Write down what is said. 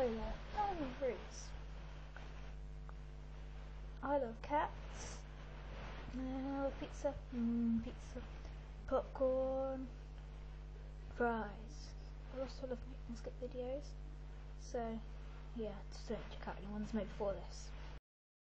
I love fruits. I love cats. Uh, pizza, mm, pizza, popcorn, fries. I also love making skit videos. So, yeah, just don't check out anyone's made before this.